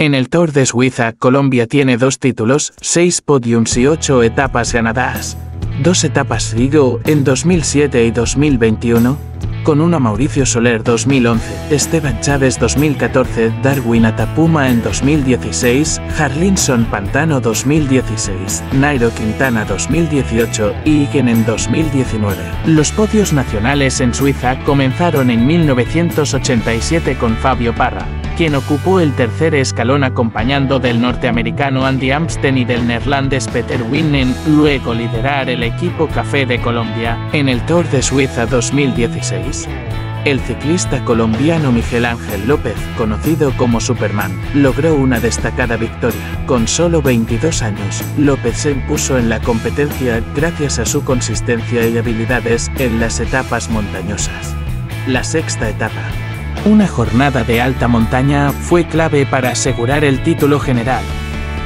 En el Tour de Suiza, Colombia tiene dos títulos, seis podiums y ocho etapas ganadas. Dos etapas Rigo en 2007 y 2021, con una Mauricio Soler 2011, Esteban Chávez 2014, Darwin Atapuma en 2016, Harlinson Pantano 2016, Nairo Quintana 2018 y Igen en 2019. Los podios nacionales en Suiza comenzaron en 1987 con Fabio Parra, quien ocupó el tercer escalón acompañando del norteamericano Andy Amsten y del neerlandés Peter Winnen, luego liderar el equipo Café de Colombia en el Tour de Suiza 2016. El ciclista colombiano Miguel Ángel López, conocido como Superman, logró una destacada victoria. Con solo 22 años, López se impuso en la competencia gracias a su consistencia y habilidades en las etapas montañosas. La sexta etapa, una jornada de alta montaña fue clave para asegurar el título general.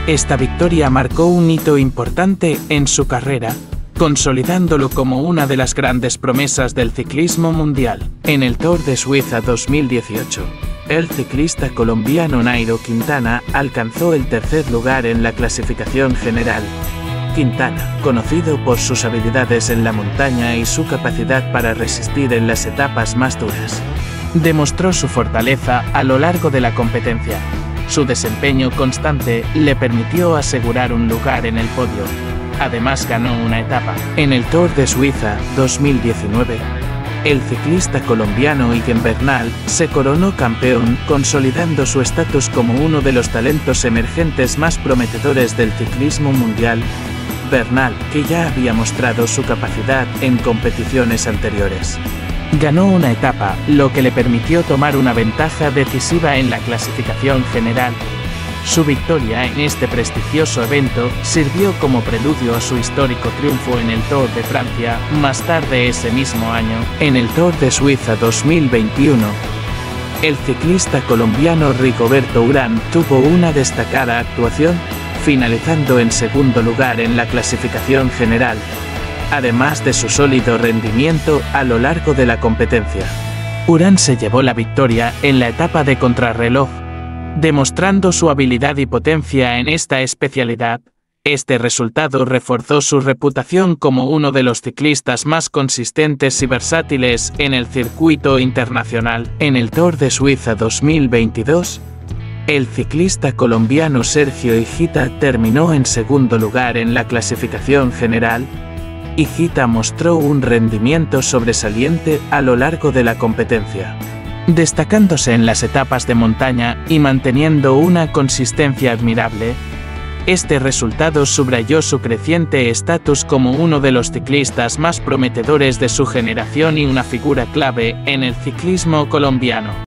Esta victoria marcó un hito importante en su carrera, consolidándolo como una de las grandes promesas del ciclismo mundial. En el Tour de Suiza 2018, el ciclista colombiano Nairo Quintana alcanzó el tercer lugar en la clasificación general. Quintana, conocido por sus habilidades en la montaña y su capacidad para resistir en las etapas más duras, demostró su fortaleza a lo largo de la competencia. Su desempeño constante le permitió asegurar un lugar en el podio. Además ganó una etapa. En el Tour de Suiza 2019, el ciclista colombiano Igen Bernal se coronó campeón, consolidando su estatus como uno de los talentos emergentes más prometedores del ciclismo mundial. Bernal, que ya había mostrado su capacidad en competiciones anteriores. Ganó una etapa, lo que le permitió tomar una ventaja decisiva en la clasificación general. Su victoria en este prestigioso evento sirvió como preludio a su histórico triunfo en el Tour de Francia, más tarde ese mismo año, en el Tour de Suiza 2021. El ciclista colombiano Rigoberto Urán tuvo una destacada actuación, finalizando en segundo lugar en la clasificación general, además de su sólido rendimiento a lo largo de la competencia. Urán se llevó la victoria en la etapa de contrarreloj, demostrando su habilidad y potencia en esta especialidad. Este resultado reforzó su reputación como uno de los ciclistas más consistentes y versátiles en el circuito internacional. En el Tour de Suiza 2022, el ciclista colombiano Sergio Higuita terminó en segundo lugar en la clasificación general, Higuita mostró un rendimiento sobresaliente a lo largo de la competencia, destacándose en las etapas de montaña y manteniendo una consistencia admirable. Este resultado subrayó su creciente estatus como uno de los ciclistas más prometedores de su generación y una figura clave en el ciclismo colombiano.